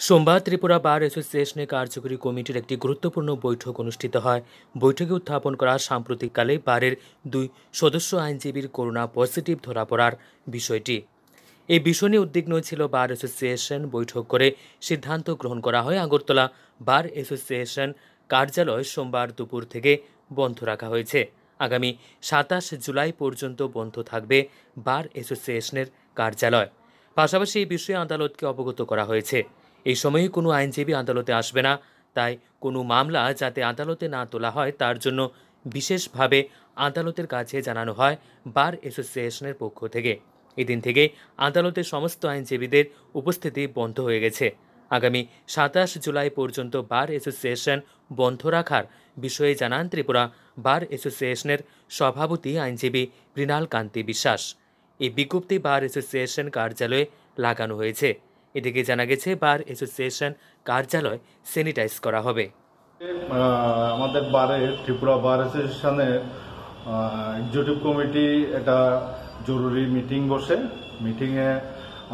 সোমবার ত্রিপুরা বার অ্যাসোসিয়েশনের কার্যকরী কমিটির একটি গুরুত্বপূর্ণ বৈঠক অনুষ্ঠিত হয়। বৈঠকে উত্থাপন করা সাম্প্রতিককালে বারের দুই সদস্য আইনজীবীর করোনা পজিটিভ ধরা পড়ার বিষয়টি। এই বিষয় নিয়ে উদ্বিগ্ন ছিল বার অ্যাসোসিয়েশন। বৈঠক করে সিদ্ধান্ত গ্রহণ করা হয় আগরতলা বার অ্যাসোসিয়েশন কার্যালয় সোমবার দুপুর থেকে বন্ধ রাখা হয়েছে। আগামী সাতাশ জুলাই পর্যন্ত বন্ধ থাকবে বার অ্যাসোসিয়েশনের কার্যালয়। পাশাপাশি এই বিষয়ে আদালতকে অবগত করা হয়েছে। এই সময়ে কোনো আইনজীবী আদালতে আসবে না। তাই কোনো মামলা যাতে আদালতে না তোলা হয়, তার জন্য বিশেষভাবে আদালতের কাছে জানানো হয় বার অ্যাসোসিয়েশনের পক্ষ থেকে। এদিন থেকে আদালতে সমস্ত আইনজীবীদের উপস্থিতি বন্ধ হয়ে গেছে। আগামী সাতাশ জুলাই পর্যন্ত বার অ্যাসোসিয়েশন বন্ধ রাখার বিষয়ে জানান ত্রিপুরা বার অ্যাসোসিয়েশনের সভাপতি আইনজীবী মৃণাল কান্তি বিশ্বাস। এই বিজ্ঞপ্তি বার অ্যাসোসিয়েশন কার্যালয়ে লাগানো হয়েছে। এদিকে জানা গেছে বার অ্যাসোসিয়েশন কার্যালয় স্যানিটাইজ করা হবে। আমাদের বারে ত্রিপুরা বার অ্যাসোসিয়েশনের এক্সিকিউটিভ কমিটি একটা জরুরি মিটিং বসে। মিটিংয়ে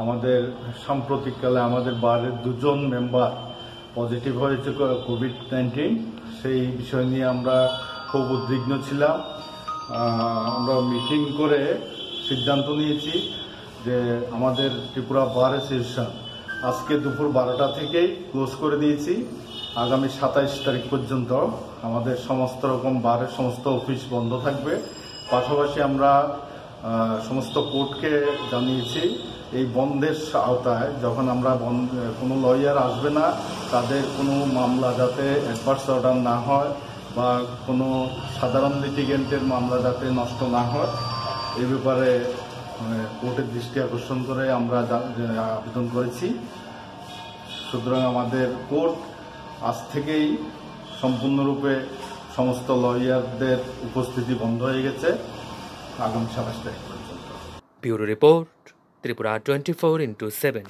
আমাদের সাম্প্রতিককালে আমাদের বারের দুজন মেম্বার পজিটিভ হয়েছে কোভিড নাইন্টিন সেই বিষয় নিয়ে আমরা খুব উদ্বিগ্ন ছিলাম। আমরা মিটিং করে সিদ্ধান্ত নিয়েছি যে আমাদের ত্রিপুরা বার অ্যাসোসিয়েশন আজকে দুপুর বারোটা থেকেই ক্লোজ করে দিয়েছি। আগামী সাতাইশ তারিখ পর্যন্ত আমাদের সমস্ত রকম বারের সমস্ত অফিস বন্ধ থাকবে। পাশাপাশি আমরা সমস্ত কোর্টকে জানিয়েছি, এই বন্ধের আওতায় যখন আমরা বন্ধ কোনো লয়ার আসবে না, তাদের কোনো মামলা যাতে অ্যাডভার্স অর্ডার না হয় বা কোনো সাধারণ লিটিগেন্টের মামলা যাতে নষ্ট না হয়, এ ব্যাপারে কোর্টের দৃষ্টি আকর্ষণ করে আমরা আবেদন করেছি। সুতরাং আমাদের কোর্ট আজ থেকেই সম্পূর্ণরূপে সমস্ত লয়ারদের উপস্থিতি বন্ধ হয়ে গেছে। আগামী সাতাশ তারিখ পর্যন্ত। Bureau report Tripura twenty four into seven.